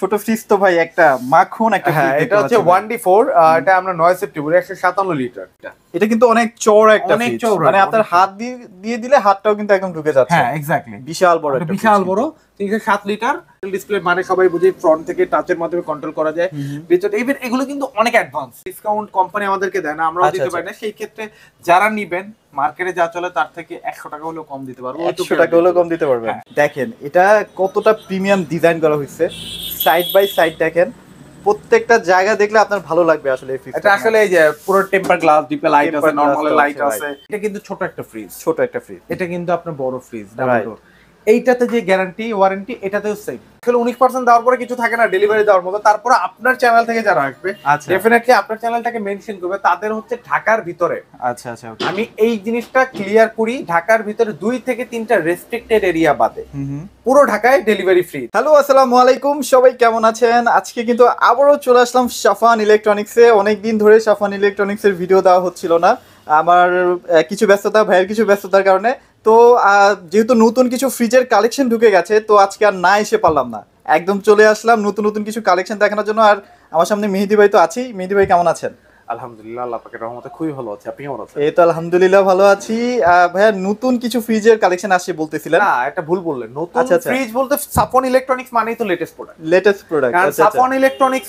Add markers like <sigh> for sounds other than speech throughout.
ছোট ফ্রিজ তো ভাই একটা মাখন একটা হ্যাঁ এটা হচ্ছে পাচ্ছি ওয়ান ডি ফোর এটা আমরা নয় সেপ্টেম্বর একশো সাতান্ন লিটার। এটা কিন্তু অনেক চওড়া একটা অনেক। চওড়া, মানে আপনার হাত দিয়ে দিয়ে দিলে হাতটাও কিন্তু একদম ঢুকে যাচ্ছে। হ্যাঁ এক্স্যাক্টলি বিশাল বড় একটা বিশাল বড়। তিনশো সাত লিটার ডিসপ্লে মানে সবাই বুঝে ফ্রন্ট থেকে টাচের মাধ্যমে কন্ট্রোল করা যায়। ভিতরে ইভেন এগুলো কিন্তু অনেক অ্যাডভান্স ডিসকাউন্ট কোম্পানি আমাদেরকে দেয় না আমরাও আচ্ছা, দিতে আচ্ছা। পারি না। সেই ক্ষেত্রে যারা নিবেন মার্কেটে যা চলে তার থেকে একশো টাকা হলেও কম দিতে পারব। একশো টাকা হলেও কম দিতে পারবেন। হ্যাঁ। দেখেন এটা কতটা প্রিমিয়াম ডিজাইন করা হয়েছে। সাইড বাই সাইড দেখেন প্রত্যেকটা জায়গা দেখলে আপনার ভালো লাগবে আসলে এই ফ্রিজ এটা আসলে এই যে পুরো টেম্পার গ্লাস ডিপে লাইট আছে নরমাল লাইট আছে, এটা কিন্তু ছোট একটা ফ্রিজ ছোট একটা ফ্রিজ এটা কিন্তু আপনার বড় ফ্রিজ Right. এইটাতে যে গ্যারান্টি ওয়ারেন্টি এটাতেও সেম আসলে উনিশ পার্সেন্ট দেওয়ার পরে কিছু থাকে না ডেলিভারি দেওয়ার মতো। তারপরে আপনার চ্যানেল থেকে যারা আসবে আচ্ছা। ডেফিনেটলি আপনার চ্যানেলটাকে মেনশন করবে। তাদের হচ্ছে ঢাকার ভিতরে। আচ্ছা আচ্ছা আমি এই জিনিসটা ক্লিয়ার করি ঢাকার ভিতরে দুই থেকে তিনটা রেস্ট্রিক্টেড এরিয়া বাদে। পুরো ঢাকায় ডেলিভারি ফ্রি হ্যালো আসসালামু আলাইকুম। সবাই কেমন আছেন? আজকে কিন্তু আবারও চলে আসলাম সাফান ইলেকট্রনিক্সে অনেক দিন ধরে সাফান ইলেকট্রনিক্সের ভিডিও দেওয়া হচ্ছিল না। আমার কিছু ব্যস্ততা ভাইয়ের কিছু ব্যস্ততার কারণে তো যেহেতু নতুন কিছু ফ্রিজের কালেকশন ঢুকে গেছে, তো আজকে আর না এসে পারলাম না। একদম চলে আসলাম নতুন নতুন কিছু কালেকশন দেখানোর জন্য, আর আমার সামনে মেহেদি ভাই তো আছেই। মেহেদি ভাই কেমন আছেন? আলহামদুলিল্লাহ আল্লাহ পাকের রহমতে খুবই ভালো আছে। আপনি কেমন আছেন? এই তো আলহামদুলিল্লাহ ভালো আছি। ভাইয়া নতুন কিছু ফ্রিজের কালেকশন আসছে বলতেছিলেন। না এটা ভুল বললেন। নতুন আচ্ছা, আচ্ছা। ফ্রিজ বলতে সাফন ইলেকট্রনিক্স মানেই তো লেটেস্ট প্রোডাক্ট লেটেস্ট প্রোডাক্ট কারণ সাফন ইলেকট্রনিক্স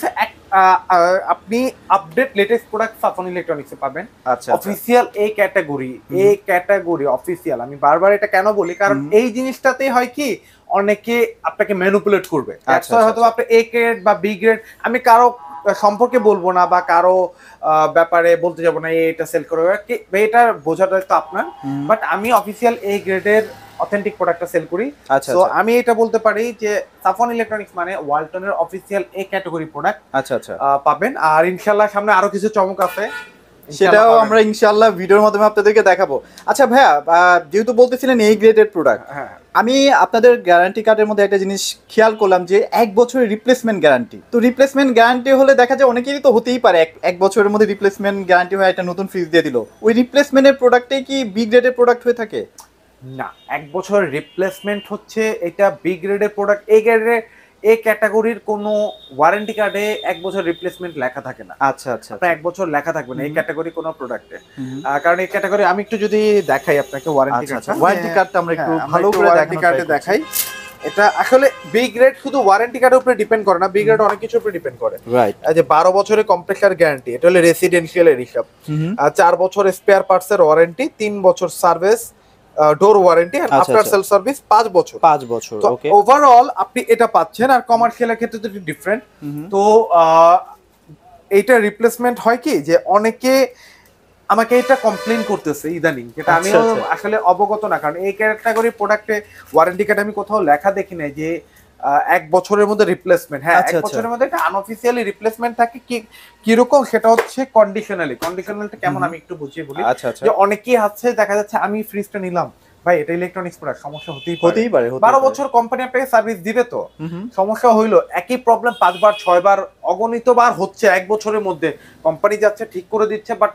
আপনি আপডেট লেটেস্ট প্রোডাক্ট সাফন ইলেকট্রনিক্সে পাবেন। আচ্ছা আচ্ছা। অফিসিয়াল এই ক্যাটাগরি এই ক্যাটাগরি অফিসিয়াল আমি বারবার এটা কেন বলি? কারণ এই জিনিসটাতে হয় কি অনেকে আপনাকে ম্যানুপুলেট করবে। আচ্ছা, হয়তো আচ্ছা। আপনি এ গ্রেড বা বি গ্রেড আমি কারও সম্পর্কে বলব না বা কারও ব্যাপারে বলতে যাব না এটা সেল করবে এটা বোঝাটা তো আপনার। বাট আমি অফিসিয়াল এই গ্রেডের অথেন্টিক প্রোডাক্টটা সেল করি। আচ্ছা তো আচ্ছা আমি এটা বলতে পারি যে সাফন ইলেকট্রনিক্স মানে ওয়ালটনের অফিসিয়াল এ ক্যাটাগরি প্রোডাক্ট আচ্ছা আচ্ছা। পাবেন। আর ইনশাল্লাহ সামনে আরও কিছু চমক আছে। সেটাও আমরা ইনশাআল্লাহ ভিডিওর মাধ্যমে আপনাদেরকে দেখাবো। আচ্ছা ভাইয়া যেহেতু বলতেছিলেন এই গ্রেডেড প্রোডাক্ট হ্যাঁ আমি আপনাদের গ্যারান্টি কার্ডের মধ্যে একটা জিনিস খেয়াল করলাম যে এক বছরের রিপ্লেসমেন্ট গ্যারান্টি তো রিপ্লেসমেন্ট গ্যারান্টি হলে দেখা যায় অনেকেরই তো হতেই পারে এক এক বছরের মধ্যে রিপ্লেসমেন্ট গ্যারান্টি হয়ে একটা নতুন ফ্রিজ দিয়ে দিল। ওই রিপ্লেসমেন্টের প্রোডাক্টে কি বি গ্রেডের প্রোডাক্ট হয়ে থাকে? না এক বছর রিপ্লেসমেন্ট হচ্ছে এটা বি গ্রেডের প্রোডাক্ট এ গ্রেডের এ ক্যাটাগরির কোনো ওয়ারেন্টি কার্ডে এক বছর রিপ্লেসমেন্ট লেখা থাকে না। আচ্ছা আচ্ছা আপনার এক বছর লেখা থাকবে না এই ক্যাটাগরি কোনো প্রোডাক্টে কারণ এই ক্যাটাগরি আমি একটু যদি দেখাই আপনাকে ওয়ারেন্টি আচ্ছা আচ্ছা। ওয়ারেন্টি কার্ডটা আমরা একটু ভালো করে ওয়ারেন্টি কার্ডে দেখাই। এটা আসলে বি গ্রেড শুধু ওয়ারেন্টি কার্ডের উপরে ডিপেন্ড করে না বি গ্রেড অনেক কিছুর উপরে ডিপেন্ড করে। রাইট এই যে বারো বছরের কম্প্রেসার গ্যারান্টি এটা হলো রেসিডেন্সিয়াল এর হিসাব। আর চার বছর স্পেয়ার পার্টস এর ওয়ারেন্টি তিন বছর সার্ভিস ডোর ওয়ারেন্টি আচ্ছা, আফটার আচ্ছা। সেল সার্ভিস 5 বছর। 5 বছর ওকে ওভারঅল আপনি এটা পাচ্ছেন আর কমার্শিয়ালের ক্ষেত্রে তো ডিফারেন্ট তো এইটা রিপ্লেসমেন্ট হয় কি যে অনেকে আমাকে এটা কমপ্লেন করতেছে ইদানিং যেটা আমি আচ্ছা। আসলে অবগত না। কারণ এই ক্যাটাগরি প্রোডাক্টে ওয়ারেন্টি কার্ড আমি কোথাও লেখা দেখি না যে এক বছরের মধ্যে রিপ্লেসমেন্ট হ্যাঁ আচ্ছা, এক আচ্ছা। বছরের মধ্যে একটা আনঅফিসিয়ালি রিপ্লেসমেন্ট থাকে। কি কীরকম সেটা হচ্ছে কন্ডিশনালি কন্ডিশনালটা কেমন আমি একটু বুঝিয়ে বলি। আচ্ছা যে অনেকেই আছে দেখা যাচ্ছে আমি ফ্রিজটা নিলাম। ভাই এটা ইলেকট্রনিক্স প্রোডাক্ট সমস্যা হতেই হতেই পারে বারো। বছর কোম্পানি আপনাকে সার্ভিস দিবে তো। সমস্যা হইল একই প্রবলেম পাঁচবার ছয়বার অগণিত বার হচ্ছে এক বছরের মধ্যে। কোম্পানি যাচ্ছে ঠিক করে দিচ্ছে বাট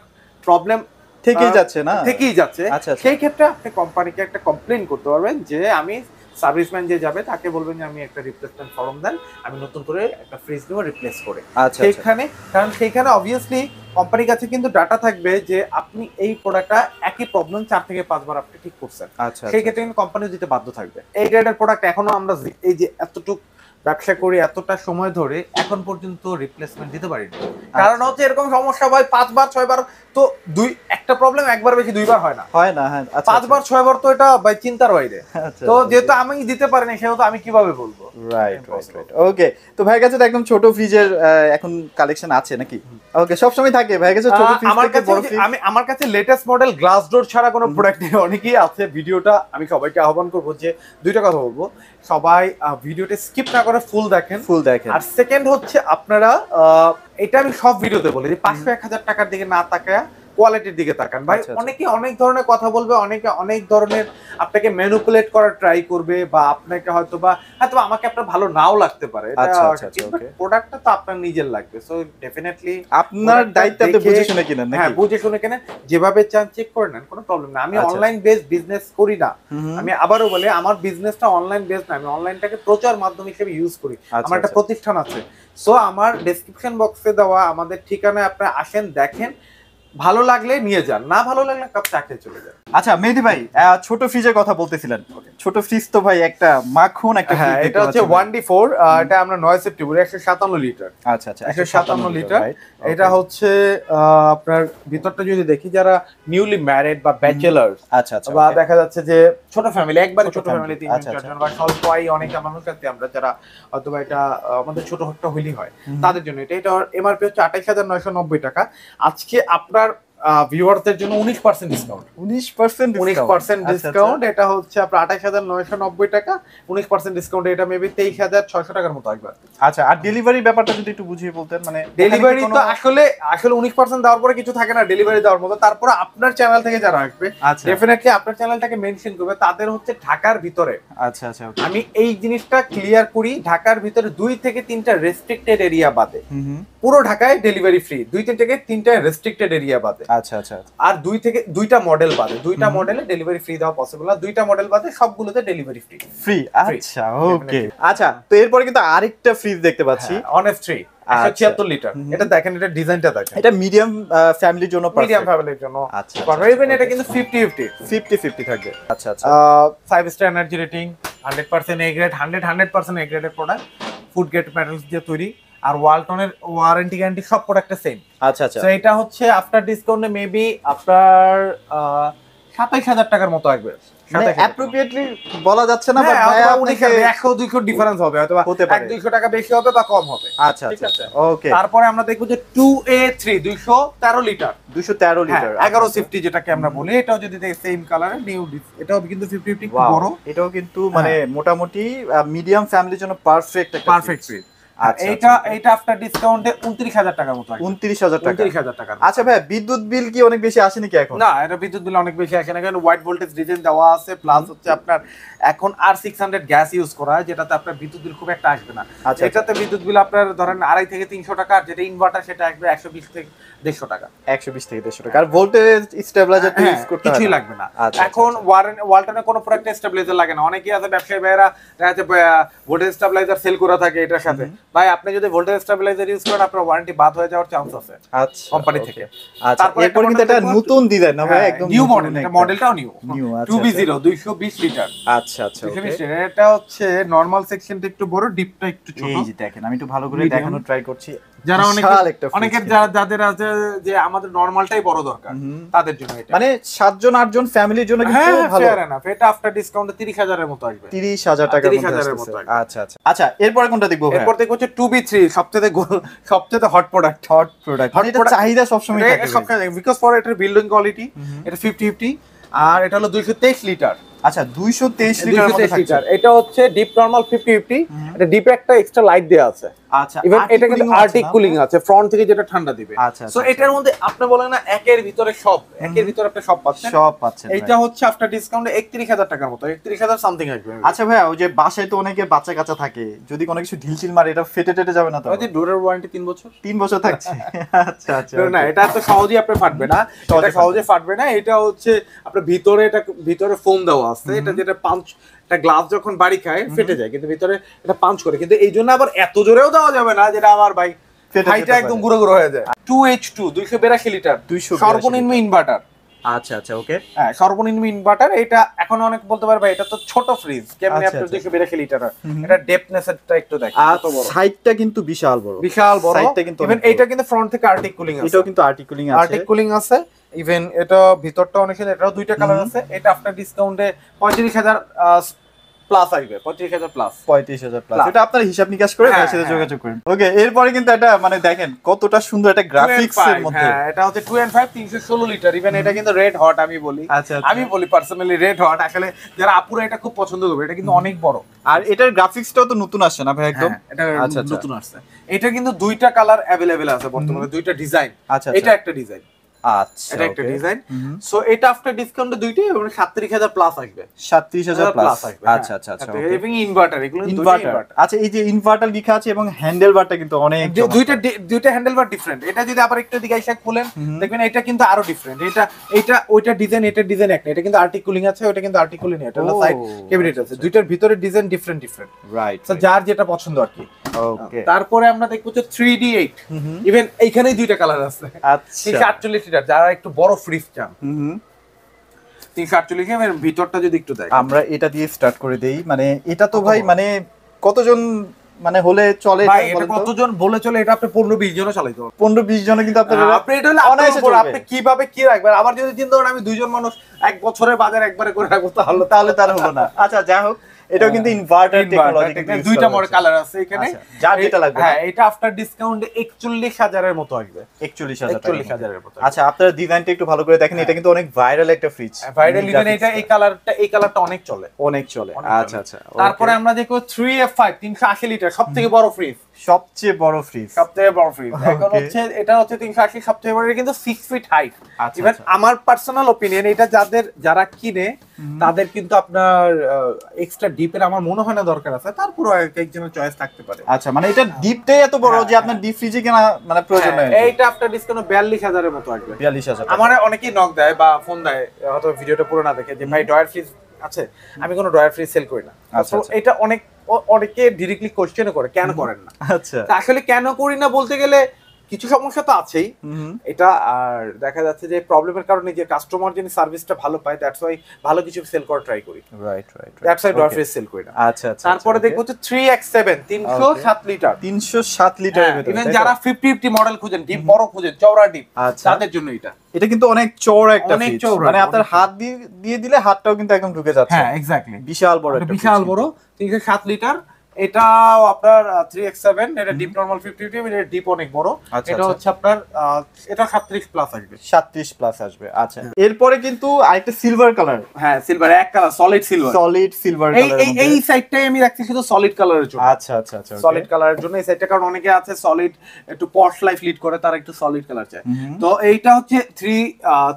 প্রবলেম থেকেই যাচ্ছে না? থেকেই যাচ্ছে। সেই ক্ষেত্রে আপনি কোম্পানিকে একটা কমপ্লেন করতে পারবেন যে আমি সার্ভিসম্যান যে যাবে তাকে বলবেন যে আমি একটা রিপ্লেসমেন্ট ফর্ম দেন আমি নতুন করে একটা ফ্রিজ নেব রিপ্লেস করে। আচ্ছা আচ্ছা। সেইখানে কারণ সেইখানে অবভিয়াসলি কোম্পানির কাছে কিন্তু ডাটা থাকবে যে আপনি এই প্রোডাক্টটা একই প্রবলেম চার থেকে পাঁচবার আপনি ঠিক করছেন। আচ্ছা সেই ক্ষেত্রে কিন্তু কোম্পানি দিতে বাধ্য থাকবে। এই গ্রেডের প্রোডাক্ট এখনও আমরা এই যে এতটুক ব্যবসা করি এতটা সময় ধরে এখন পর্যন্ত রিপ্লেসমেন্ট দিতে পারিনি। কারণ হচ্ছে এরকম সমস্যা হয় পাঁচবার ছয়বার তো দুই একটা প্রবলেম একবার বেশি দুইবার হয় না। হয় না হ্যাঁ আচ্ছা পাঁচবার ছয়বার তো এটা ভাই চিন্তার বাইরে। আচ্ছা তো যেহেতু আমি দিতে পারিনি সেহেতু আমি কীভাবে বলব? রাইট রাইট রাইট ওকে তো ভাইয়ের কাছে তো একদম ছোট ফ্রিজের এখন কালেকশন আছে নাকি? ওকে সব সময় থাকে ভাইয়ের কাছে ছোট ফ্রিজ আমার কাছে আমি আমার কাছে লেটেস্ট মডেল গ্লাস ডোর ছাড়া কোনো প্রোডাক্ট নেই অনেকেই আছে ভিডিওটা আমি সবাইকে আহ্বান করব যে দুইটা কথা বলব। সবাই ভিডিওটা স্কিপ না করে ফুল দেখেন। ফুল দেখেন। আর সেকেন্ড হচ্ছে আপনারা এটা আমি সব ভিডিওতে বলি যে পাঁচশো এক হাজার টাকার দিকে না তাকায় কোয়ালিটির দিকে তাকান। ভাই আচ্ছা, আচ্ছা। অনেকে অনেক ধরনের কথা বলবে অনেকে অনেক ধরনের আপনাকে ম্যানুপুলেট করার ট্রাই করবে বা আপনাকে হয়তো বা হয়তো আমাকে আপনার ভালো নাও লাগতে পারে। আচ্ছা, আচ্ছা. প্রোডাক্টটা তো আপনার নিজের লাগবে। সো ডেফিনেটলি আপনার দায়িত্ব আপনি বুঝে শুনে কিনেন হ্যাঁ বুঝে শুনে কেনেন। যেভাবে চান চেক করে নেন কোনো প্রবলেম না। আমি। অনলাইন বেস বিজনেস করি না। আমি আবারও বলি আমার বিজনেসটা অনলাইন বেস না। আমি অনলাইনটাকে প্রচার মাধ্যম হিসেবে ইউজ করি। আমার একটা। প্রতিষ্ঠান আছে। সো আমার ডেসক্রিপশন বক্সে দেওয়া আমাদের ঠিকানায় আপনারা আসেন দেখেন। ভালো লাগলে নিয়ে যান না ভালো লাগলে কাপ চাকরি চলে যান আচ্ছা মেহেদি ভাই ছোট ফ্রিজের কথা বলতেছিলেন। ছোট ফ্রিজ তো ভাই একটা মাখন একটা হ্যাঁ এটা হচ্ছে ওয়ান ডি ফোর এটা আমরা নয় সেপ্টেম্বর একশো সাতান্ন লিটার। আচ্ছা আচ্ছা একশো সাতান্ন লিটার এটা হচ্ছে আপনার ভিতরটা যদি দেখি যারা নিউলি ম্যারিড বা ব্যাচেলার আচ্ছা আচ্ছা বা দেখা যাচ্ছে যে ছোট ফ্যামিলি একবারে ছোট ফ্যামিলি তিন আচ্ছা, চারজন বা স্বল্প আয় অনেক মানুষ আছে আমরা যারা অথবা এটা আমাদের ছোট একটা হইলি হয় তাদের জন্য এটা এটা এমআরপি হচ্ছে আঠাইশ হাজার নয়শো নব্বই টাকা। আজকে আপনার ভিউয়ারদের জন্য উনিশ পার্সেন্ট ডিসকাউন্ট 19% উনিশ discount। পার্সেন্ট আচ্ছা, ডিসকাউন্ট এটা হচ্ছে আপনার আঠাইশ হাজার নয়শো নব্বই টাকা ডিসকাউন্ট এটা মেবি তেইশ হাজার ছয়শো টাকার মতো আসবে। আচ্ছা। আচ্ছা আর ডেলিভারি ব্যাপারটা যদি একটু বুঝিয়ে বলতেন মানে ডেলিভারি তো আসলে আসলে উনিশ পার্সেন্ট দেওয়ার পরে কিছু থাকে না ডেলিভারি দেওয়ার মতো। তারপরে আপনার চ্যানেল থেকে যারা আসবে আচ্ছা। ডেফিনেটলি আপনার চ্যানেলটাকে মেনশন করবে তাদের হচ্ছে ঢাকার ভিতরে। আচ্ছা আচ্ছা আমি এই জিনিসটা ক্লিয়ার করি ঢাকার ভিতরে দুই থেকে তিনটা রেস্ট্রিক্টেড এরিয়া বাদে। পুরো ঢাকায় ডেলিভারি ফ্রি দুই তিন থেকে তিনটা রেস্ট্রিক্টেড এরিয়া বাদে। আচ্ছা আচ্ছা আর দুই থেকে দুইটা মডেল বাদে দুইটা মডেলে ডেলিভারি ফ্রি দেওয়া পসিবল না দুইটা মডেল বাদে সবগুলোতে ডেলিভারি ফ্রি ফ্রি আচ্ছা ওকে আচ্ছা তো এরপরে কিন্তু আরেকটা ফ্রিজ দেখতে পাচ্ছি। অনেস্ট ফ্রি আচ্ছা। ছিয়াত্তর লিটার এটা দেখেন এটা ডিজাইনটা দেখেন। এটা মিডিয়াম ফ্যামিলির জন্য মিডিয়াম ফ্যামিলির জন্য। আচ্ছা পারবেন এটা কিন্তু ফিফটি ফিফটি ফিফটি ফিফটি থাকবে। আচ্ছা আচ্ছা। Five star energy rating hundred percent A grade hundred hundred percent A গ্রেডের প্রোডাক্ট ফুড গ্রেড মেটালস দিয়ে তৈরি। আর ওয়ালটনের ওয়ারেন্টি গ্যারান্টি সব প্রোডাক্টে সেম আচ্ছা আচ্ছা। তো এটা হচ্ছে আফটার ডিসকাউন্টে মেবি আপনার সাতাইশ হাজার টাকার মতো আসবে। মানে 27,000 টাকা। অ্যাপ্রোপ্রিয়েটলি বলা যাচ্ছে না হ্যাঁ, ভাইয়া অথবা উনিশ আপনাকে- একশো দুইশো ডিফারেন্স হবে হয়তো হতে পারে। দুইশো টাকা বেশি হবে বা কম হবে। আচ্ছা আচ্ছা ওকে তারপরে আমরা দেখব যে টু এ থ্রি দুইশো তেরো লিটার দুশো তেরো লিটার হ্যাঁ, এগারো ফিফটি যেটাকে আমরা বলি এটাও যদি সেম কালারের নিউ এটাও কিন্তু ফিফটি ফিফটি বড়। এটাও কিন্তু মানে মোটামুটি মিডিয়াম ফ্যামিলির জন্য পারফেক্ট পারফেক্ট আচ্ছা, এইটা আচ্ছা। এইটা আফটার ডিসকাউন্টে উনত্রিশ হাজার টাকার মতো আসবে। উনত্রিশ হাজার টাকা। উনত্রিশ হাজার টাকা আচ্ছা ভাই বিদ্যুৎ বিল কি অনেক বেশি আসে নাকি এখন? না এটা বিদ্যুৎ বিল অনেক বেশি আসে না কারণ হোয়াইট ভোল্টেজ ডিজাইন দেওয়া আছে প্লাস হচ্ছে আপনার এখন আর সিক্স হান্ড্রেড গ্যাস ইউজ করা হয় যেটাতে আপনার বিদ্যুৎ বিল খুব একটা আসবে না। আচ্ছা এটাতে বিদ্যুৎ বিল আপনার ধরেন আড়াই থেকে তিনশো টাকা যেটা ইনভার্টার সেটা আসবে একশো বিশ থেকে দেড়শো টাকা। একশো বিশ থেকে দেড়শো টাকা। আর ভোল্টেজ স্টেবিলাইজার ইউজ করতে কিছুই লাগবে না। আচ্ছা, এখন আচ্ছা, ওয়ালটনে কোনো প্রোডাক্ট স্টেবিলাইজার লাগে না। অনেকেই আছে ব্যবসায়ী ভাইয়েরা দেখা যাচ্ছে ভোল্টেজ স্টেবিলাইজার সেল করা থাকে এটার সাথে। ভাই আপনি যদি ভোল্টেজ স্টেবিলাইজার ইউজ করেন আপনার ওয়ারেন্টি বাদ হয়ে যাওয়ার চান্স আছে আচ্ছা কোম্পানি থেকে। আচ্ছা এরপর কিন্তু এটা নতুন ডিজাইন না ভাই? একদম নিউ মডেল এটা মডেলটাও নিউ নিউ আচ্ছা, টু বি আচ্ছা। জিরো দুইশো বিশ লিটার আচ্ছা আচ্ছা এটা হচ্ছে নরমাল সেকশনটা একটু বড় ডিপটা একটু ছোট। এই যে দেখেন আমি একটু ভালো করে. দেখানোর ট্রাই করছি। যারা অনেকে অনেকের যারা যাদের আছে যে আমাদের নর্মালটাই বড় দরকার তাদের জন্য এটা। মানে সাতজন আটজন ফ্যামিলির জন্য কিন্তু হ্যাঁ ভালো। এটা আফটার ডিসকাউন্টে তিরিশ হাজারের মতো আসবে। তিরিশ হাজার টাকার 30,000 মধ্যে এর মতো আচ্ছা আচ্ছা। আচ্ছা এরপরে কোনটা দেখব এরপর দেখো হচ্ছে টু বি থ্রি সবচেয়ে সবচেয়ে হট প্রোডাক্ট হট প্রোডাক্ট এটা চাহিদা সবসময় থাকে সবসময় বিকজ ফর এটার বিল্ডিং কোয়ালিটি এটা ফিফটি ফিফটি আর এটা হলো দুইশো তেইশ লিটার আচ্ছা দুইশো তেইশ লিটার লিটার এটা হচ্ছে ডিপ নর্মাল ফিফটি ফিফটি এটা ডিপে একটা এক্সট্রা লাইট দেওয়া আছে। আচ্ছা ইভেন এটা কিন্তু cooling ও আছে আর্টিক কুলিং আছে ফ্রন্ট থেকে যেটা ঠান্ডা দিবে। আচ্ছা সো আচ্ছা, এটার মধ্যে আপনি বলেন না একের ভিতরে সব একের ভিতরে আপনি সব পাচ্ছেন? সব পাচ্ছেন এইটা হচ্ছে আফটার ডিসকাউন্টে একত্রিশ হাজার টাকার মতো একত্রিশ হাজার সামথিং আসবে। আচ্ছা ভাইয়া ওই যে বাসায় তো অনেকে বাচ্চা কাচ্চা থাকে যদি কোনো কিছু ঢিলচিল মারে এটা ফেটে টেটে যাবে না তো? ওই ডোরের ওয়ারেন্টি তিন বছর? তিন বছর থাকছে। <laughs> আচ্ছা আচ্ছা না এটা তো সহজেই আপনার ফাটবে না সহজে এটা সহজে ফাটবে। না এটা হচ্ছে আপনার ভিতরে এটা ভিতরে ফোম দেওয়া আছে এটা যেটা পাঞ্চ একটা গ্লাস যখন বাড়ি খায় ফেটে যায় কিন্তু ভিতরে এটা পাঞ্চ করে। কিন্তু এই জন্য আবার এত জোরেও দেওয়া যাবে না যেটা আমার ভাই হাইটা একদম গুঁড়ো গুঁড়ো হয়ে যায়। টু এইচ টু দুইশো বেরাশি লিটার 282 সর্বনিম্ন ইনভার্টার আচ্ছা আচ্ছা ওকে হ্যাঁ সর্বনিম্ন ইনভার্টার এটা এখন অনেক বলতে পারবে এটা তো ছোট ফ্রিজ কেমনি আচ্ছা। দুইশো বেরাশি লিটার এটা ডেপনেসেরটা একটু দেখেন আর কত বড়? সাইডটা কিন্তু বিশাল বড়। বিশাল বড়। সাইডটা কিন্তু ইভেন এটা কিন্তু ফ্রন্ট থেকে আর্টিক কুলিং আছে। এটাও কিন্তু আর্টিকুলিং আছে। আর্টিক কুলিং আছে। ইভেন এটা ভিতরটা অনেক সুন্দর এটাও দুইটা কালার আছে। এটা আপনার ডিসকাউন্টে পঁয়ত্রিশ হাজার প্লাস আসবে পঁয়ত্রিশ হাজার প্লাস পঁয়ত্রিশ হাজার প্লাস. এটা আপনার হিসাব নিকাশ করে হ্যাঁ, ভাইয়ের সাথে হ্যাঁ। যোগাযোগ করেন। ওকে এরপরে কিন্তু এটা মানে দেখেন কতটা সুন্দর একটা গ্রাফিক্স এর মধ্যে। হ্যাঁ এটা হচ্ছে টু এন্ড ফাইভ তিনশো ষোলো লিটার ইভেন এটা কিন্তু রেড হট আমি বলি। আচ্ছা আচ্ছা। আমি বলি পার্সোনালি রেড হট আসলে যারা আপুরা এটা খুব পছন্দ করবে এটা কিন্তু অনেক বড়। আর এটার গ্রাফিক্সটাও তো নতুন আসছে না ভাই একদম? এটা আচ্ছা। নতুন আসছে। এটা কিন্তু দুইটা কালার অ্যাভেলেবেল আছে বর্তমানে দুইটা ডিজাইন আচ্ছা এটা একটা ডিজাইন কিন্তু অনেক আরও ডিফারেন্ট এটা এটা ডিজাইন এটা ডিজাইন একটা। এটা কিন্তু আছে ওটা কিন্তু আছে। দুইটার ভিতরে ডিজাইন রাইট যার যেটা পছন্দ আর কি। তারপরে আমরা দেখব যে 3D8 ইভেন এইখানেই দুইটা কালার আছে। ফ্রিজটা যারা একটু বড় ফ্রিজ চান। তিনশো আটচল্লিশ এর ভিতরটা যদি একটু দেয়। আমরা এটা দিয়ে স্টার্ট করে দেই। মানে এটা তো ভাই মানে কতজন মানে হলে চলে কতজন বলে চলে এটা আপনি পনেরো বিশ জনে চালাইতে হবে পনেরো বিশ জনে কিন্তু হ্যাঁ, আপনি এটা হলে আপনি কীভাবে কি রাখবেন? আবার যদি চিন্তা করেন আমি দুইজন মানুষ এক বছরের বাজার একবারে করে রাখব তাহলে তাহলে তার হলো না। <laughs> আচ্ছা যাই হোক। এটাও কিন্তু ইনভার্টার টেকনোলজি দুইটা মডেল কালার আছে এখানে। আচ্ছা, যার যেটা লাগবে। হ্যাঁ এটা আফটার ডিসকাউন্ট একচল্লিশ হাজারের মতো আসবে। একচল্লিশ হাজার একচল্লিশ হাজারের মতো আচ্ছা আপনার ডিজাইনটা একটু ভালো করে দেখেন এটা কিন্তু অনেক ভাইরাল একটা ফ্রিজ ভাইরাল ইভেন এটা এই কালারটা এই কালারটা অনেক চলে। অনেক চলে আচ্ছা আচ্ছা তারপরে আমরা দেখো থ্রি এফ ফাইভ তিনশো আশি লিটার সব থেকে বড় ফ্রিজ সবচেয়ে বড় ফ্রিজ সব থেকে বড় ফ্রিজ এখন হচ্ছে এটা হচ্ছে তিনশো আশি সব থেকে বড় কিন্তু সিক্স ফিট হাইট ইভেন। আমার পার্সোনাল ওপিনিয়ন এটা যাদের যারা কিনে তাদের কিন্তু আপনার এক্সট্রা ডিপের আমার মনে হয় না দরকার আছে তারপরে একজনের চয়েস থাকতে পারে। আচ্ছা মানে এটা ডিপটাই এত বড় যে আপনার ডিপ ফ্রিজে কেনা মানে প্রয়োজন হ্যাঁ, নাই এইটা আপনার ডিসকাউন্ট বিয়াল্লিশ হাজারের মতো আসবে। বিয়াল্লিশ হাজার আমার অনেকেই নক দেয় বা ফোন দেয় হয়তো ভিডিওটা পুরো না দেখে যে ভাই ডয়ার ফ্রিজ আছে? আমি কোনো ডয়ার ফ্রিজ সেল করি না। আচ্ছা, আচ্ছা। এটা অনেক অনেকে ডিরেক্টলি কোশ্চেনও করে কেন করেন না? আচ্ছা। তা আসলে কেন করি না বলতে গেলে কিছু সমস্যা তো আছেই। এটা আর দেখা যাচ্ছে যে প্রবলেমের কারণে যে কাস্টমার যিনি সার্ভিসটা ভালো পায় দ্যাটস ওয়াই ভালো কিছু সেল করা। ট্রাই করি রাইট রাইট দ্যাটস ওয়াই ডয়ার ফ্রিজ সেল করি না। আচ্ছা আচ্ছা তারপরে দেখব সেভেন তিনশো সাত লিটার তিনশো সাত লিটারের ভেতরে ইভেন যারা ফিফটি ফিফটি মডেল খুঁজেন ডিপ বড় খুঁজেন চওড়া ডিপ আচ্ছা। তাদের জন্য এটা। এটা কিন্তু অনেক চওড়া একটা অনেক চওড়া, মানে আপনার হাত দিয়ে দিয়ে দিলে হাতটাও কিন্তু একদম ঢুকে যাচ্ছে। হ্যাঁ এক্স্যাক্টলি বিশাল বড় একটা বিশাল বড় তিনশো সাত লিটার এটাও আপনার থ্রি এক্স সেভেন এটা ডিপ নর্মাল ফিফটি ফিফটি এটা ডিপ অনেক বড়। আচ্ছা, এটা আচ্ছা। হচ্ছে আপনার এটা সাতত্রিশ প্লাস আসবে। সাতত্রিশ প্লাস আসবে আচ্ছা। এরপরে কিন্তু আরেকটা সিলভার কালার হ্যাঁ সিলভার এক colour solid silver solid silver এই এই সাইডটাই আমি রাখছি শুধু সলিড কালারের জন্য। আচ্ছা আচ্ছা আচ্ছা সলিড কালারের জন্য এই সাইডটা কারণ অনেকে আছে সলিড একটু পশ লাইফ লিড করে তারা একটু সলিড কালার চায়। তো এইটা হচ্ছে থ্রি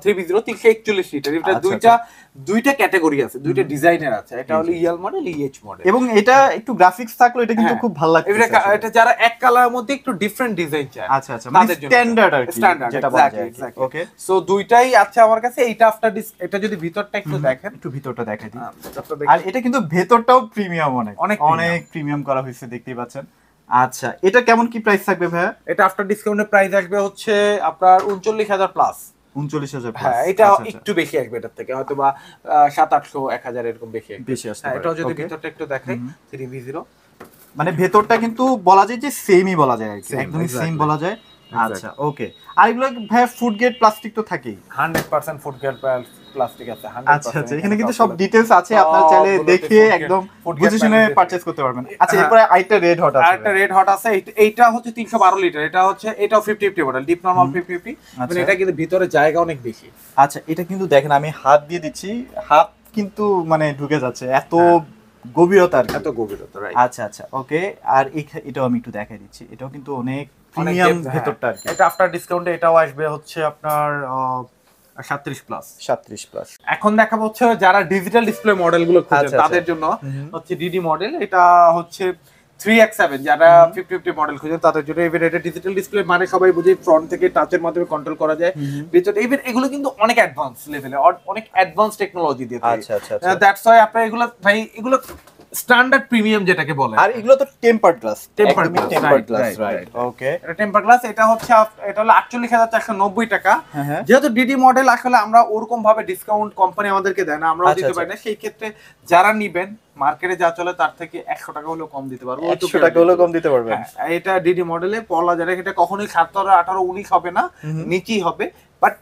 থ্রি বি জিরো তিনশো একচল্লিশ লিটার। এটা আচ্ছা, দুইটা দুইটা ক্যাটাগরি আছে দুইটা ডিজাইনের আছে এটা হলো ইএল মডেল ইএইচ মডেল এবং এটা একটু গ্রাফিক্স থাকল এটা কিন্তু হ্যাঁ। খুব ভালো লাগছে এটা এটা যারা এক কালার মধ্যে একটু ডিফারেন্ট ডিজাইন চায়। আচ্ছা আচ্ছা মানে স্ট্যান্ডার্ড আর কি স্ট্যান্ডার্ড যেটা বলা যায় ওকে সো দুইটাই আছে আমার কাছে এইটা আফটার এটা যদি ভিতরটা একটু দেখেন। একটু ভিতরটা দেখাই দিই। আর দেখেন। এটা কিন্তু ভেতরটাও প্রিমিয়াম অনেক। অনেক অনেক প্রিমিয়াম করা হয়েছে দেখতেই পাচ্ছেন। আচ্ছা এটা কেমন কি প্রাইস থাকবে ভাইয়া? এটা আফটার ডিসকাউন্টের প্রাইস আসবে হচ্ছে আপনার উনচল্লিশ হাজার প্লাস উনচল্লিশ হাজার হ্যাঁ এটা একটু বেশি আসবে এটার থেকে। হয়তো বা সাত আটশো এক হাজার এরকম বেশি আসবে। বেশি আসতে হ্যাঁ এটাও যদি ভিতরটা একটু দেখাই থ্রি ভি জিরো মানে ভেতরটা কিন্তু বলা যায় যে সেমই বলা যায় একদমই সেম বলা যায়। আচ্ছা ওকে আর এগুলো ভাই ফুড গ্রেড প্লাস্টিক তো থাকেই। Hundred percent food grade plastic আছে আচ্ছা আচ্ছা এখানে কিন্তু সব আছে আপনারা চাইলে দেখে একদম বুঝে শুনে পারচেজ করতে পারবেন। আচ্ছা হ্যাঁ। এরপরে আরেকটা রেড হট আছে। একটা রেড হট আছে এইটা- হচ্ছে তিনশো বারো লিটার এটা হচ্ছে এটাও মডেল ডিপ নর্মাল আচ্ছা। এটা কিন্তু ভিতরে জায়গা অনেক বেশি। আচ্ছা এটা কিন্তু দেখেন আমি হাত দিয়ে দিচ্ছি হাত কিন্তু মানে ঢুকে যাচ্ছে এত গভীরতা এত গভীরতা আচ্ছা আচ্ছা ওকে আর এটাও আমি একটু দেখাই দিচ্ছি এটাও কিন্তু অনেক প্রিমিয়াম ভেতরটা আর কি। এটা আফটার ডিসকাউন্টে এটাও আসবে হচ্ছে আপনার সাতত্রিশ প্লাস সাতত্রিশ প্লাস এখন দেখাবো হচ্ছে যারা ডিজিটাল ডিসপ্লে মডেলগুলো আচ্ছা, খুঁজে আচ্ছা। তাদের জন্য হচ্ছে ডিডি মডেল এটা হচ্ছে থ্রি এক্স সেভেন যারা ফিফটি ফিফটি মডেল খুঁজে তাদের জন্য এবার এটা ডিজিটাল ডিসপ্লে মানে সবাই বুঝে ফ্রন্ট থেকে টাচের মাধ্যমে কন্ট্রোল করা যায়। ভিতরে ইভেন এগুলো কিন্তু অনেক অ্যাডভান্স লেভেলে অনেক অ্যাডভান্স টেকনোলজি দিয়ে আচ্ছা আচ্ছা আচ্ছা। দ্যাটস ওয়াই আপনার এগুলো ভাই এগুলো স্ট্যান্ডার্ড প্রিমিয়াম যেটাকে বলে। আর এগুলো তো tempered glass Tempered glass, tempered glass right okay এটা টেম্পার গ্লাস এটা হচ্ছে এটা হলো আটচল্লিশ হাজার চারশো নব্বই টাকা। হ্যাঁ হ্যাঁ। যেহেতু ডিডি মডেল আসলে আমরা ওরকম ভাবে ডিসকাউন্ট কোম্পানি আমাদেরকে দেয় না আমরাও আচ্ছা, দিতে পারি না। সেই ক্ষেত্রে যারা নিবেন মার্কেটে যা চলে তার থেকে একশো টাকা হলেও কম দিতে পারব। একশো টাকা হলেও কম দিতে পারবেন। হ্যাঁ, এটা ডিডি মডেলে পলা যারা এটা কখনোই সতেরো আঠারো উনিশ হবে না। নিচেই হবে। বাট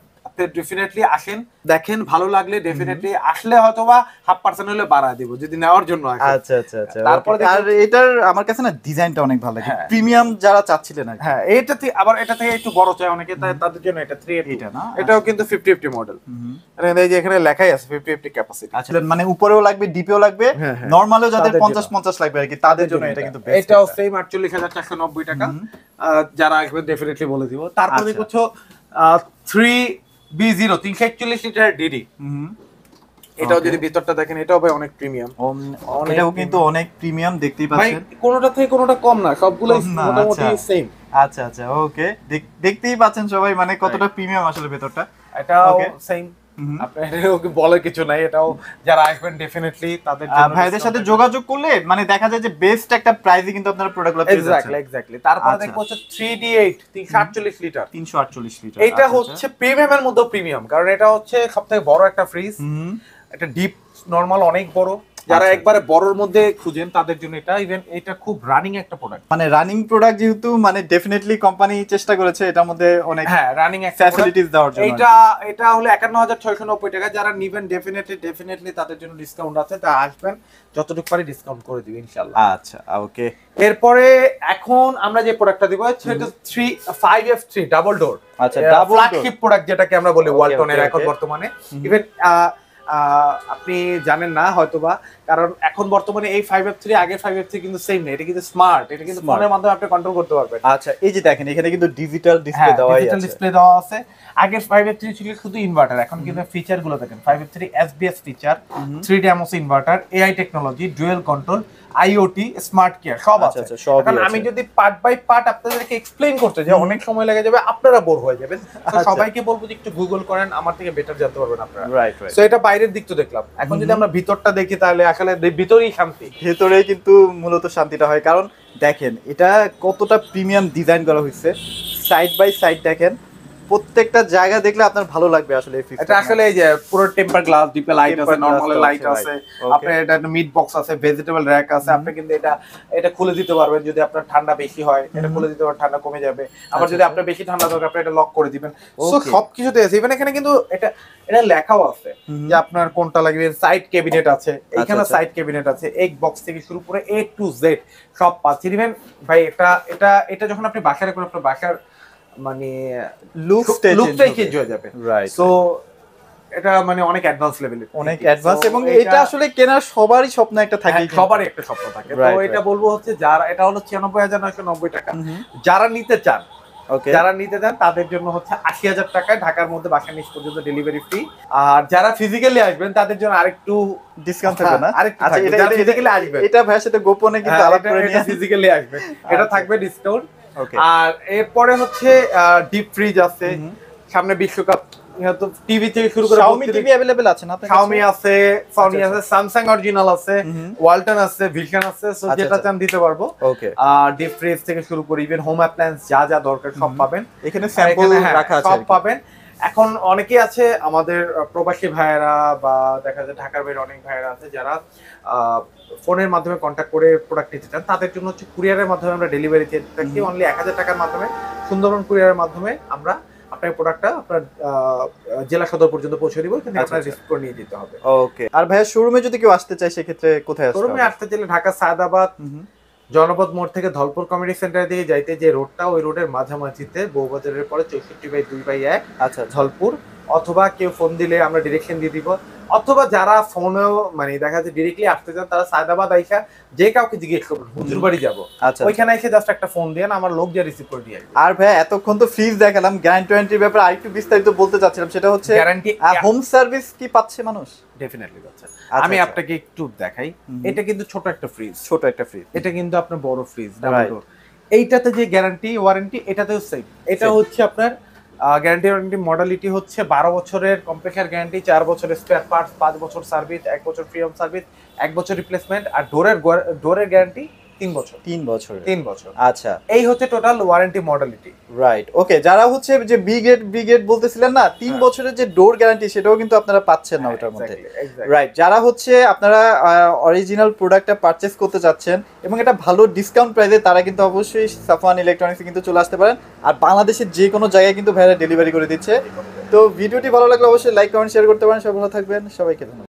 ডেফিনেটলি আসেন। দেখেন ভালো লাগলে ডেফিনেটলি আসলে হয়তো বা হাফ পার্সেন্ট হলে বাড়া দিব যদি নেওয়ার জন্য আচ্ছা আচ্ছা আচ্ছা। তারপরে আর এটার আমার কাছে না ডিজাইনটা অনেক ভালো লাগে। হ্যাঁ। প্রিমিয়াম যারা চাচ্ছিলেন আর হ্যাঁ এটা থেকে আবার এটা থেকে একটু বড় চাই অনেকে তাই তাদের জন্য এটা থ্রি এটা না? এটাও কিন্তু ফিফটি ফিফটি মডেল হুম। এই যে এখানে লেখাই আছে ফিফটি ফিফটি ক্যাপাসিটি আচ্ছা মানে উপরেও লাগবে ডিপেও লাগবে। হ্যাঁ, হ্যাঁ। যাদের তাদের পঞ্চাশ জন্য। পঞ্চাশ লাগবে আর কি তাদের জন্য এটা কিন্তু বেস্ট এটাও সেম আটচল্লিশ হাজার চারশো নব্বই টাকা। যারা আসবে ডেফিনেটলি বলে দিব। তারপরে আচ্ছা। হচ্ছে থ্রি বি জিরো তিনশো একচল্লিশ লিটার ডিডি এটাও যদি ভিতরটা দেখেন এটাও ভাই অনেক প্রিমিয়াম এটাও কিন্তু অনেক প্রিমিয়াম দেখতেই পাচ্ছেন। কোনোটা থেকে কোনোটা কম না সবগুলো না, মোটামুটি আচ্ছা। সেম আচ্ছা আচ্ছা ওকে দেখতেই পাচ্ছেন সবাই মানে কতটা প্রিমিয়াম আসলে ভেতরটা। এটা সেম। আপনার বলার কিছু নাই? এটাও যারা আসবেন ডেফিনেটলি তাদের ভাইদের সাথে যোগাযোগ করলে মানে দেখা যায় যে বেস্ট একটা প্রাইসে কিন্তু আপনারা প্রোডাক্টগুলো পেয়ে যাচ্ছেন। এক্স্যাক্টলি তারপরে আচ্ছা। দেখব হচ্ছে 3D8 348 লিটার 348 লিটার এটা আচ্ছা, হচ্ছে প্রিমিয়ামের মধ্যে প্রিমিয়াম কারণ এটা হচ্ছে সবথেকে বড় একটা ফ্রিজ আচ্ছা। একটা ডিপ নরমাল অনেক বড়। যারা আচ্ছা। একবারে বড়র মধ্যে খুঁজেন তাদের জন্য এটা ইভেন এটা খুব রানিং একটা প্রোডাক্ট মানে রানিং প্রোডাক্ট যেহেতু মানে ডেফিনেটলি কোম্পানি চেষ্টা করেছে এটার মধ্যে অনেক হ্যাঁ রানিং ফ্যাসিলিটিস দেওয়ার জন্য এটা এটা হলো একান্ন হাজার ছয়শো নব্বই টাকা। যারা নিবেন ডেফিনেটলি ডেফিনেটলি তাদের জন্য ডিসকাউন্ট আছে। তা আসবেন যতটুকু পারি ডিসকাউন্ট করে দিবে ইনশাল্লাহ আচ্ছা ওকে। এরপরে এখন আমরা যে প্রোডাক্টটা দিব সেটা five F three double door আচ্ছা ডাবল ফ্ল্যাগশিপ প্রোডাক্ট যেটাকে আমরা বলি ওয়ালটনের এখন বর্তমানে। ইভেন আপনি জানেন না হয়তোবা কারণ এখন বর্তমানে এই ফাইভ এফ থ্রি আগে ফাইভ এফ থ্রি কিন্তু সেম নেই এটা কিন্তু স্মার্ট এটা কিন্তু ফোনের মাধ্যমে আপনি কন্ট্রোল করতে পারবেন। আচ্ছা এই যে দেখেন এখানে কিন্তু ডিজিটাল ডিসপ্লে দেওয়া ডিজিটাল আছে। ডিসপ্লে দেওয়া আছে। আগের ফাইভ এফ থ্রি ছিল শুধু ইনভার্টার এখন কিন্তু ফিচারগুলো দেখেন five F three S B S feature three ড্যামোস inverter AI technology dual control IoT smart care সব আচ্ছা, আছে। আচ্ছা, সবই আমি যদি পার্ট বাই পার্ট আপনাদেরকে এক্সপ্লেইন করতে যাই অনেক সময় লেগে যাবে আপনারা বোর হয়ে যাবেন। তো আচ্ছা। সবাইকে বলব যে একটু গুগল করেন আমার থেকে বেটার জানতে পারবেন আপনারা। রাইট রাইট তো এটা বাইরের দিক তো দেখলাম। এখন যদি আমরা ভিতরটা দেখি তাহলে আসলে ভিতরেই শান্তি। ভেতরে কিন্তু মূলত শান্তিটা হয়। কারণ দেখেন এটা কতটা প্রিমিয়াম ডিজাইন করা হয়েছে। সাইড বাই সাইড দেখেন প্রত্যেকটা জায়গা দেখলে আপনার ভালো লাগবে আসলে এটা আসলে এই যে পুরো টেম্পার গ্লাস ডিপে লাইট আছে নরমাল লাইট আছে. আপনার এটা মিট বক্স আছে ভেজিটেবল র্যাক আছে আপনি কিন্তু এটা এটা খুলে দিতে পারবেন যদি আপনার ঠান্ডা বেশি হয় এটা খুলে দিতে পারবেন ঠান্ডা কমে যাবে। আবার আচ্ছা, যদি আচ্ছা। আপনার বেশি ঠান্ডা দরকার আপনি এটা লক করে দিবেন। সো. সবকিছুতে আছে। ইভেন এখানে কিন্তু এটা এটা লেখাও আছে যে আপনার কোনটা লাগবে। সাইড ক্যাবিনেট আছে। এখানে। সাইড ক্যাবিনেট আছে। এক বক্স থেকে শুরু করে এ টু জেড সব পাচ্ছেন। ইভেন ভাই এটা এটা এটা যখন আপনি বাসায় রাখবেন আপনার বাসার মানে লুকসটা লুকটাই চেঞ্জ হয়ে যাবে। রাইট সো এটা মানে অনেক অ্যাডভান্স লেভেলের অনেক অ্যাডভান্স এবং এটা আসলে কেনার সবারই স্বপ্ন একটা থাকে হ্যাঁ, সবারই একটা স্বপ্ন থাকে। তো এটা বলব হচ্ছে যারা এটা হলো ছিয়ানব্বই হাজার নয়শো নব্বই টাকা। যারা নিতে চান যারা নিতে চান তাদের জন্য হচ্ছে আশি হাজার টাকায় ঢাকার মধ্যে বাসা নিচ পর্যন্ত ডেলিভারি ফ্রি আর যারা ফিজিক্যালি আসবেন তাদের জন্য আরেকটু ডিসকাউন্ট থাকবে না? হ্যাঁ, আরেকটু আচ্ছা থাকবে। এটা ভাইয়ের সাথে গোপনে কিন্তু করে ফিজিক্যালি আসবে এটা আচ্ছা। থাকবে ডিসকাউন্ট আর এরপরে হচ্ছে ডিপ ফ্রিজ আছে সামনে বিশ্বকাপ তো টিভি থেকে শুরু করে Xiaomi প্রতিদিন- টিভি अवेलेबल আছে না আপনার Xiaomi আছে Sony আচ্ছা, আছে স্যামসাং অরিজিনাল আছে হুম। ওয়ালটন আছে ভিশন আছে সো আচ্ছা, যেটা আচ্ছা। চান দিতে পারবো ওকে আর ডিপ ফ্রিজ থেকে শুরু করে ইভেন হোম অ্যাপ্লায়েন্স যা যা দরকার সব হুম। পাবেন এখানে আর স্যাম্পল এখানে হ্যাঁ, রাখা আছে সব আর কি। পাবেন এখন অনেকেই আছে আমাদের প্রবাসী ভাইয়েরা বা দেখা যায় ঢাকার বাইরে অনেক ভাইয়েরা আছে যারা ফোনের মাধ্যমে কন্ট্যাক্ট করে প্রোডাক্ট নিতে চান। তাদের জন্য হচ্ছে কুরিয়ারের মাধ্যমে আমরা ডেলিভারি দিয়ে থাকি অনলি এক হাজার টাকার মাধ্যমে সুন্দরবন কুরিয়ারের মাধ্যমে আমরা আপনার প্রোডাক্টটা আপনার আহ, জেলা সদর পর্যন্ত পৌঁছে দিব। এখানে আচ্ছা, আপনার আচ্ছা। রিসিভ করে নিয়ে দিতে হবে। ওকে আর ভাইয়া শোরুমে যদি কেউ আসতে চায় সেক্ষেত্রে কোথায় আসতে শোরুমে আসতে চাইলে ঢাকা সায়দাবাদ। জনপদ মোড় থেকে ধলপুর কমিউনিটি সেন্টার দিয়ে যাইতে যে রোডটা, ওই রোডের মাঝামাঝিতে বউবাজারের পরে চৌষট্টি বাই দুই বাই এক আচ্ছা ধলপুর, অথবা কেউ ফোন দিলে আমরা ডিরেকশন দিয়ে দিব। অথবা যারা ফোনেও মানে দেখা যাচ্ছে ডিরেক্টলি আসতে চান তারা সায়দাবাদ আইসা যে কাউকে জিজ্ঞেস করবেন হুজুর বাড়ি যাব। আচ্ছা। ওইখানে এসে জাস্ট একটা ফোন দেন আমার লোক যা রিসিভ করে দিয়ে আর ভাইয়া এতক্ষণ তো ফ্রিজ দেখালাম গ্যারান্টি ওয়ারেন্টির ব্যাপারে আরেকটু বিস্তারিত বলতে চাচ্ছিলাম সেটা হচ্ছে গ্যারান্টি হোম সার্ভিস কি পাচ্ছে মানুষ? ডেফিনেটলি পাচ্ছে। আচ্ছা, আমি আচ্ছা। আপনাকে একটু দেখাই এটা কিন্তু ছোট একটা ফ্রিজ ছোট একটা ফ্রিজ এটা কিন্তু আপনার বড় ফ্রিজ. এইটাতে যে গ্যারান্টি ওয়ারেন্টি এটাতেও সেম এটা হচ্ছে আপনার গ্যারান্টি ওয়ারেন্টি মডালিটি হচ্ছে বারো বছরের কম্প্রেসার গ্যারান্টি চার বছরের স্পেয়ার পার্টস পাঁচ বছর সার্ভিস এক বছর ফ্রি অফ সার্ভিস এক বছর রিপ্লেসমেন্ট আর ডোরের ডোরের গ্যারান্টি তিন বছর। তিন বছর তিন বছর। আচ্ছা। এই হচ্ছে total warranty modality right okay যারা হচ্ছে যে বলতেছিলেন না তিন হ্যাঁ। বছরের যে ডোর গ্যারান্টি সেটাও কিন্তু আপনারা পাচ্ছেন না ওটার মধ্যে। রাইট যারা হচ্ছে আপনারা অরিজিনাল প্রোডাক্টটা পারচেস করতে চাচ্ছেন এবং এটা ভালো ডিসকাউন্ট প্রাইসে তারা কিন্তু অবশ্যই সাফান ইলেকট্রনিক্সে কিন্তু চলে আসতে পারেন। আর বাংলাদেশের যে কোনো জায়গায় কিন্তু ভাইরা ডেলিভারি করে দিচ্ছে। তো ভিডিওটি ভালো লাগলে অবশ্যই লাইক কমেন্ট শেয়ার করতে পারেন। সবাই ভালো থাকবেন। সবাইকে ধন্যবাদ।